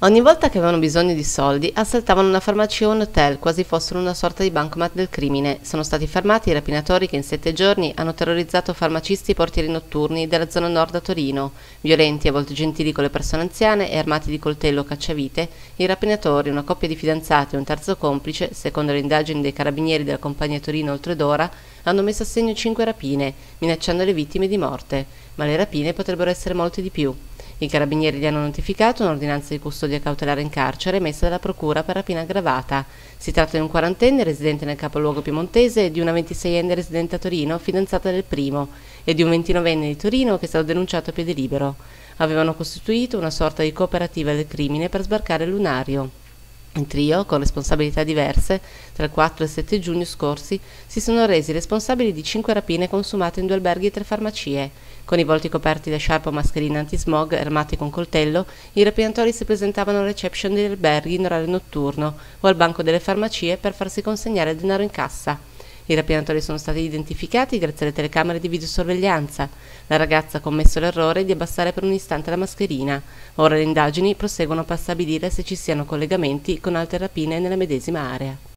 Ogni volta che avevano bisogno di soldi, assaltavano una farmacia o un hotel, quasi fossero una sorta di bancomat del crimine. Sono stati fermati i rapinatori che in sette giorni hanno terrorizzato farmacisti e portieri notturni della zona nord a Torino. Violenti, a volte gentili con le persone anziane e armati di coltello o cacciavite, i rapinatori, una coppia di fidanzati e un terzo complice, secondo le indagini dei carabinieri della compagnia Torino oltre d'ora, hanno messo a segno cinque rapine, minacciando le vittime di morte. Ma le rapine potrebbero essere molte di più. I carabinieri gli hanno notificato un'ordinanza di custodia cautelare in carcere emessa dalla procura per rapina aggravata. Si tratta di un quarantenne residente nel capoluogo piemontese e di una 26enne residente a Torino, fidanzata del primo, e di un 29enne di Torino che è stato denunciato a piede libero. Avevano costituito una sorta di cooperativa del crimine per sbarcare il lunario. Il trio, con responsabilità diverse, tra il 4 e il 7 giugno scorsi, si sono resi responsabili di cinque rapine consumate in due alberghi e tre farmacie. Con i volti coperti da sciarpa o mascherine antismog, armati con coltello, i rapinatori si presentavano alla reception degli alberghi in orario notturno o al banco delle farmacie per farsi consegnare il denaro in cassa. I rapinatori sono stati identificati grazie alle telecamere di videosorveglianza. La ragazza ha commesso l'errore di abbassare per un istante la mascherina. Ora le indagini proseguono per stabilire se ci siano collegamenti con altre rapine nella medesima area.